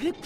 Good.